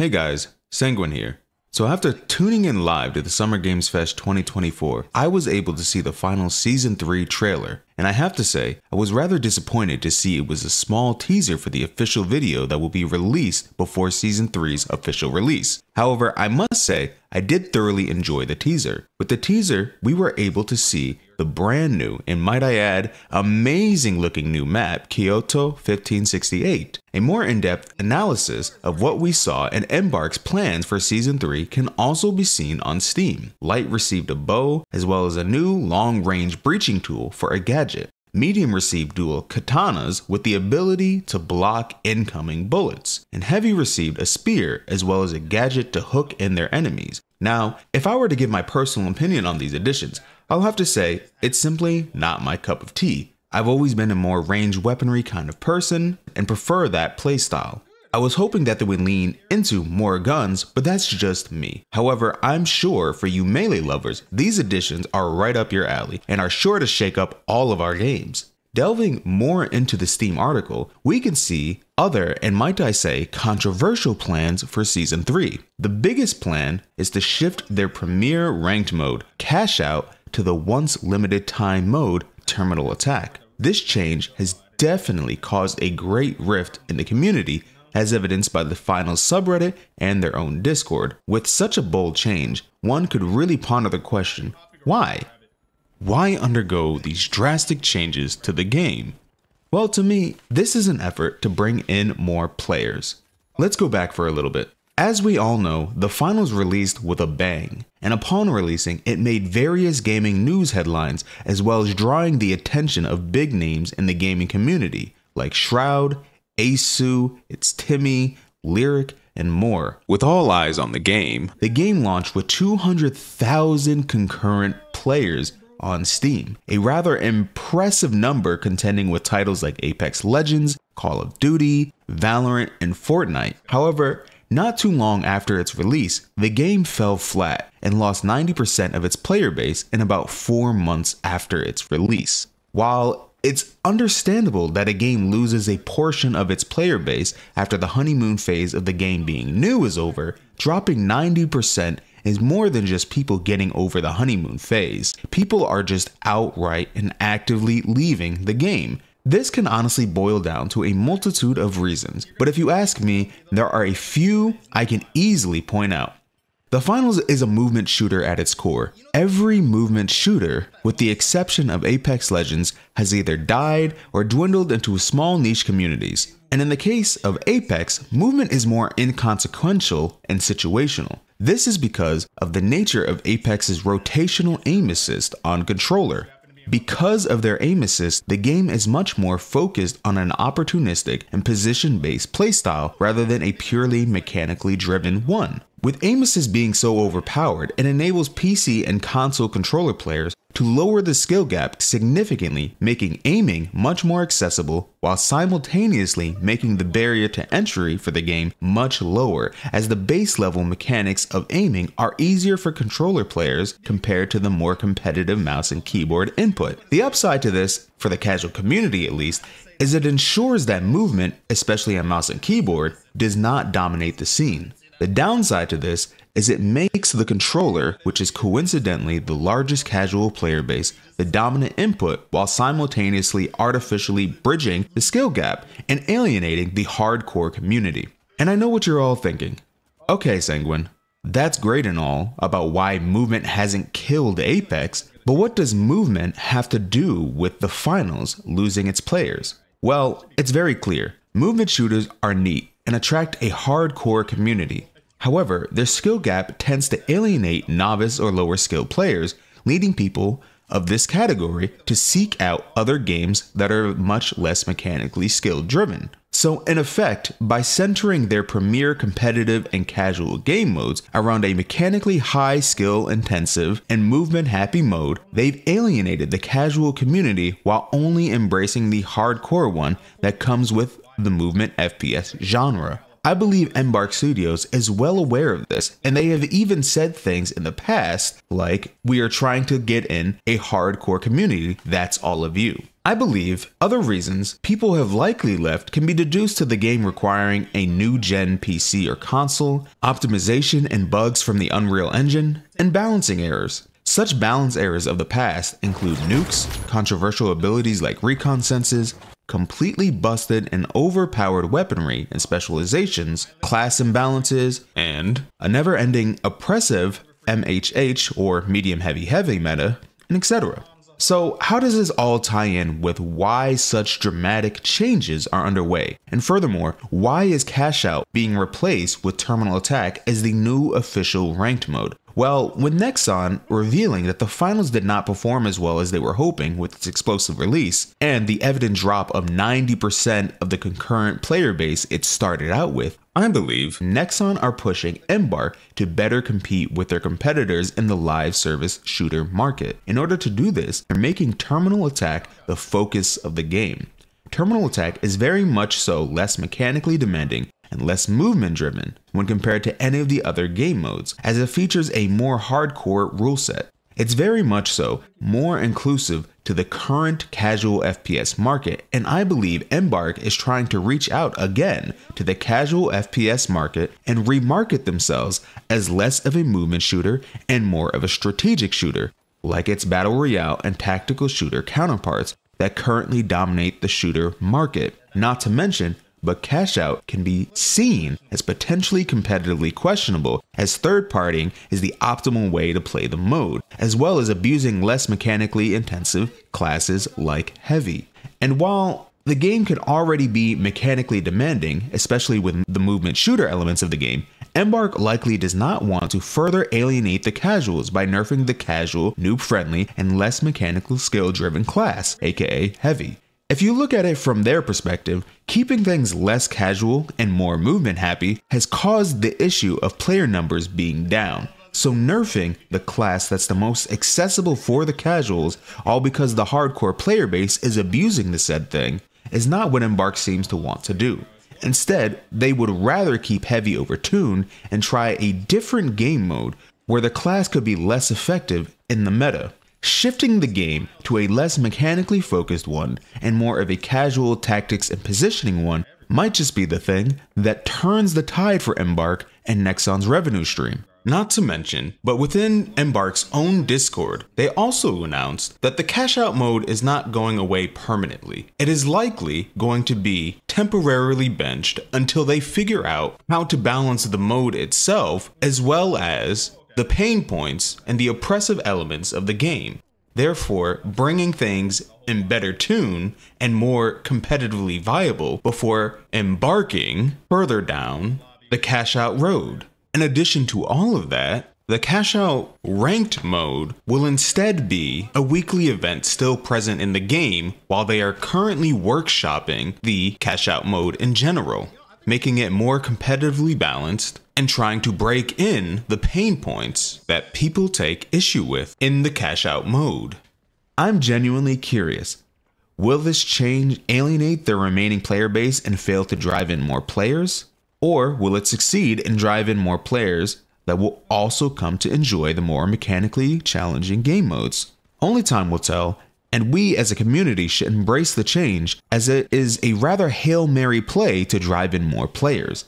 Hey guys, Sanguine here. So after tuning in live to the Summer Games Fest 2024, I was able to see the final Season 3 trailer, and I have to say, I was rather disappointed to see it was a small teaser for the official video that will be released before Season 3's official release. However, I must say, I did thoroughly enjoy the teaser. With the teaser, we were able to see the brand new, and might I add, amazing looking new map, Kyoto 1568. A more in depth analysis of what we saw and Embark's plans for Season 3 can also be seen on Steam. Light received a bow, as well as a new long range breaching tool for a gadget. Medium received dual katanas with the ability to block incoming bullets, and Heavy received a spear as well as a gadget to hook in their enemies. Now, if I were to give my personal opinion on these additions, I'll have to say it's simply not my cup of tea. I've always been a more ranged weaponry kind of person and prefer that playstyle. I was hoping that they would lean into more guns, but that's just me. However, I'm sure for you melee lovers, these additions are right up your alley and are sure to shake up all of our games. Delving more into the Steam article, we can see other, and might I say, controversial plans for Season 3. The biggest plan is to shift their premier ranked mode, Cash Out, to the once limited time mode, Terminal Attack. This change has definitely caused a great rift in the community as evidenced by the final subreddit and their own Discord. With such a bold change, one could really ponder the question why? Why undergo these drastic changes to the game? Well, to me, this is an effort to bring in more players. Let's go back for a little bit. As we all know, the finals released with a bang, and upon releasing, it made various gaming news headlines as well as drawing the attention of big names in the gaming community like Shroud, Aceu, iiTzTimmy, Lirik, and more. With all eyes on the game, the game launched with 200,000 concurrent players on Steam, a rather impressive number contending with titles like Apex Legends, Call of Duty, Valorant, and Fortnite. However, not too long after its release, the game fell flat and lost 90% of its player base in about 4 months after its release. While it's understandable that a game loses a portion of its player base after the honeymoon phase of the game being new is over. Dropping 90% is more than just people getting over the honeymoon phase. People are just outright and actively leaving the game. This can honestly boil down to a multitude of reasons, but if you ask me, there are a few I can easily point out. The Finals is a movement shooter at its core. Every movement shooter, with the exception of Apex Legends, has either died or dwindled into small niche communities. And in the case of Apex, movement is more inconsequential and situational. This is because of the nature of Apex's rotational aim assist on controller. Because of their aim assist, the game is much more focused on an opportunistic and position based playstyle rather than a purely mechanically driven one. With aim assist being so overpowered, it enables PC and console controller players to lower the skill gap significantly, making aiming much more accessible while simultaneously making the barrier to entry for the game much lower, as the base level mechanics of aiming are easier for controller players compared to the more competitive mouse and keyboard input. The upside to this, for the casual community at least, is it ensures that movement, especially on mouse and keyboard, does not dominate the scene. The downside to this is it makes the controller, which is coincidentally the largest casual player base, the dominant input while simultaneously artificially bridging the skill gap and alienating the hardcore community. And I know what you're all thinking. Okay, Sanguine, that's great and all about why movement hasn't killed Apex, but what does movement have to do with the finals losing its players? Well, it's very clear. Movement shooters are neat and attract a hardcore community. However, their skill gap tends to alienate novice or lower skilled players, leading people of this category to seek out other games that are much less mechanically skill driven. So, in effect, by centering their premier competitive and casual game modes around a mechanically high skill intensive and movement happy mode, they've alienated the casual community while only embracing the hardcore one that comes with the movement FPS genre. I believe Embark Studios is well aware of this, and they have even said things in the past like, We are trying to get in a hardcore community, that's all of you. I believe other reasons people have likely left can be deduced to the game requiring a new gen PC or console, optimization and bugs from the Unreal Engine, and balancing errors. Such balance errors of the past include nukes, controversial abilities like recon senses, completely busted and overpowered weaponry and specializations, class imbalances, and a never ending oppressive MHH or medium heavy heavy meta, and etc. So, how does this all tie in with why such dramatic changes are underway? And furthermore, why is Cash Out being replaced with Terminal Attack as the new official ranked mode? Well, with Nexon revealing that the finals did not perform as well as they were hoping with its explosive release, and the evident drop of 90% of the concurrent player base it started out with, I believe Nexon are pushing Embark to better compete with their competitors in the live service shooter market. In order to do this, they're making Terminal Attack the focus of the game. Terminal Attack is very much so less mechanically demanding and less movement driven when compared to any of the other game modes, as it features a more hardcore rule set. It's very much so more inclusive to the current casual FPS market, and I believe Embark is trying to reach out again to the casual FPS market and remarket themselves as less of a movement shooter and more of a strategic shooter, like its battle royale and tactical shooter counterparts that currently dominate the shooter market. Not to mention but cash out can be seen as potentially competitively questionable, as third partying is the optimal way to play the mode, as well as abusing less mechanically intensive classes like heavy. And while the game can already be mechanically demanding, especially with the movement shooter elements of the game, Embark likely does not want to further alienate the casuals by nerfing the casual, noob friendly, and less mechanical skill driven class, aka heavy. If you look at it from their perspective, keeping things less casual and more movement happy has caused the issue of player numbers being down. So nerfing the class that's the most accessible for the casuals, all because the hardcore player base is abusing the said thing, is not what Embark seems to want to do. Instead, they would rather keep heavy over tune and try a different game mode where the class could be less effective in the meta shifting the game to a less mechanically focused one and more of a casual tactics and positioning one might just be the thing that turns the tide for Embark and Nexon's revenue stream. Not to mention, but within Embark's own Discord, they also announced that the cash out mode is not going away permanently. It is likely going to be temporarily benched until they figure out how to balance the mode itself as well as the pain points and the oppressive elements of the game, therefore bringing things in better tune and more competitively viable before embarking further down the cash out road. In addition to all of that, the cash out ranked mode will instead be a weekly event still present in the game while they are currently workshopping the cash out mode in general, making it more competitively balanced and trying to break in the pain points that people take issue with in the cash out mode. I'm genuinely curious. Will this change alienate the remaining player base and fail to drive in more players? Or will it succeed and drive in more players that will also come to enjoy the more mechanically challenging game modes? Only time will tell, and we as a community should embrace the change as it is a rather Hail Mary play to drive in more players.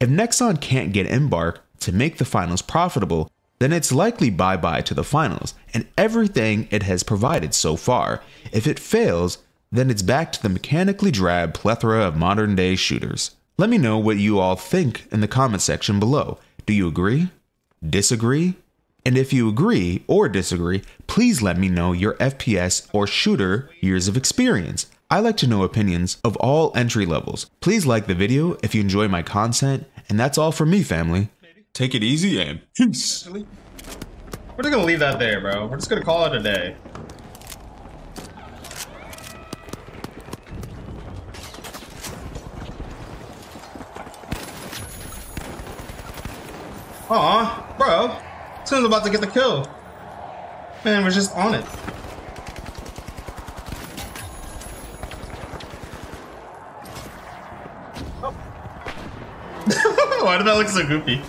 If Nexon can't get Embark to make the finals profitable, then it's likely bye bye to the finals and everything it has provided so far. If it fails, then it's back to the mechanically drab plethora of modern day shooters. Let me know what you all think in the comment section below. Do you agree? Disagree? And if you agree or disagree, please let me know your FPS or shooter years of experience. I like to know opinions of all entry levels. Please like the video if you enjoy my content, and that's all from me, family. Take it easy and peace. We're just gonna leave that there, bro. We're just gonna call it a day. Aw, bro. Someone's about to get the kill. Man, we're just on it. Why did that look so goofy?